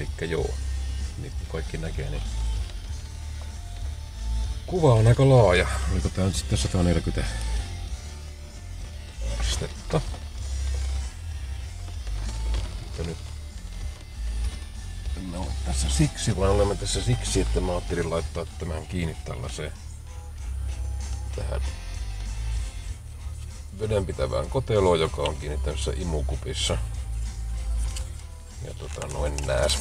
ehkä joo. Niin kuin kaikki näkee, niin kuva on aika laaja. Oliko tää nyt sitten 140 astetta? Mutta nyt emme ole tässä siksi, vaan olemme tässä siksi, että mä ajattelin laittaa tämän kiinni tällaiseen tähän vedenpitävään koteloon, joka on kiinni tässä imukupissa. Tota noin nääs.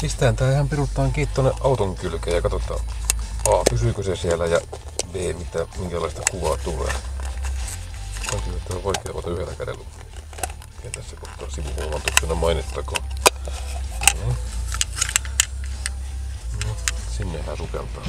Pistään tää ihan piruttaan kiinni auton kylkeen ja katsotaan A, pysyykö se siellä ja B, mitä, minkälaista kuvaa tulee. Täytyy, että on vaikea ottaa yhdellä kädellä. Ja tässä kohtaa sivuhuomautuksena mainittakoon. No. No, sinnehän sukeltaa.